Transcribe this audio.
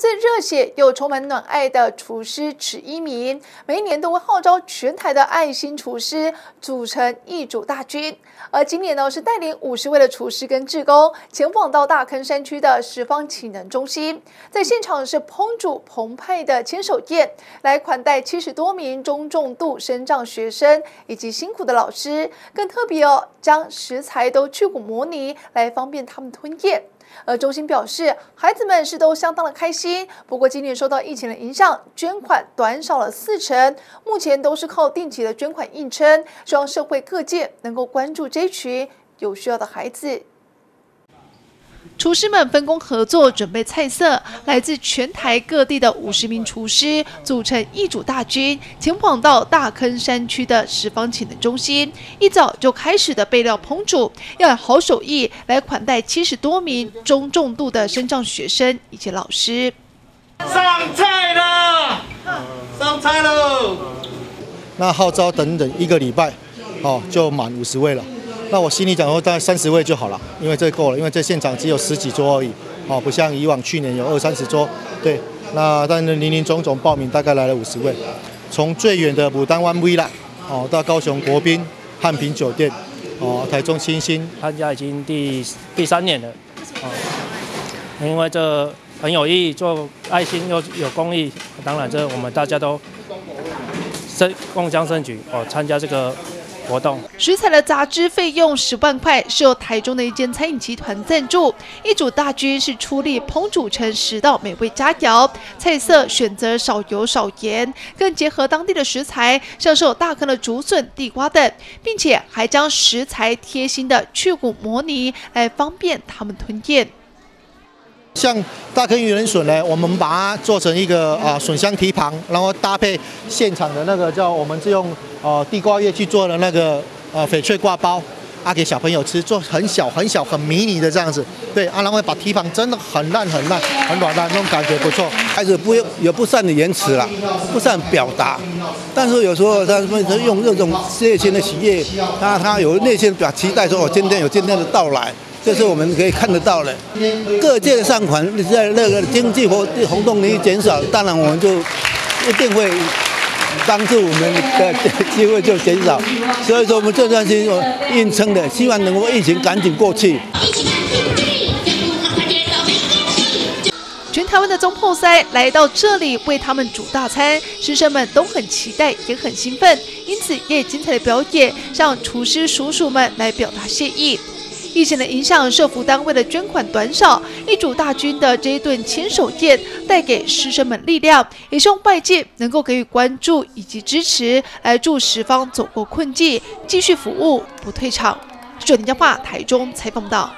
最热血又充满暖爱的厨师池一鸣，每一年都会号召全台的爱心厨师组成一组大军。而今年呢，是带领五十位的厨师跟志工前往到大坑山区的十方启能中心，在现场是烹煮澎湃的千手宴，来款待七十多名中重度身障学生以及辛苦的老师。更特别哦，将食材都去骨模拟，来方便他们吞咽。而中心表示，孩子们是都相当的开心。不过今年受到疫情的影响，捐款短少了四成，目前都是靠定期的捐款硬撑。希望社会各界能够关注这群有需要的孩子。厨师们分工合作，准备菜色。来自全台各地的五十名厨师组成一组大军，前往到大坑山区的十方启能中心，一早就开始的备料烹煮，要有好手艺来款待七十多名中重度的身障学生以及老师。上菜了，上菜喽！那号召等等一个礼拜，哦，就满五十位了。那我心里讲说，大概三十位就好了，因为这够了，因为这现场只有十几桌而已，哦，不像以往去年有二三十桌，对。那但是林林总总报名大概来了五十位，从最远的牡丹湾 V 啦，哦，到高雄国宾汉平酒店，哦，台中清新，参加已经第第三年了，哦，因为这很有意义，做爱心又有公益，当然这我们大家都盛共襄盛举，哦，参加这个。活动食材的杂支费用十万块，是由台中的一间餐饮集团赞助。一组大军是出力烹煮成十道美味佳肴，菜色选择少油少盐，更结合当地的食材，像是有大坑的竹笋、地瓜等，并且还将食材贴心的去骨模拟，来方便他们吞咽。像大坑鱼人笋呢，我们把它做成一个啊笋香蹄膀，然后搭配现场的那个叫我们是用呃地瓜叶去做的那个呃翡翠挂包，啊给小朋友吃，做很小很小很迷你的这样子，对啊，然后把蹄膀真的很烂很烂很软烂，那种感觉不错。孩子不用也不善的言辞啦，不善表达，但是有时候他们用这种内心的喜悦，他他有内心表期待，说我今天有今天的到来。这是我们可以看得到的，各界的善款在那个经济活活动力减少，当然我们就一定会帮助我们的机会就减少。所以说我们这段时间硬撑的，希望能够疫情赶紧过去。全台湾的中破塞来到这里为他们煮大餐，师生们都很期待，也很兴奋，因此也精彩的表演，向厨师叔叔们来表达谢意。疫情的影响，社服单位的捐款短少，一组大军的这一顿牵手宴，带给师生们力量，也希望外界能够给予关注以及支持，来助十方走过困境，继续服务不退场。九点电话台中采访到。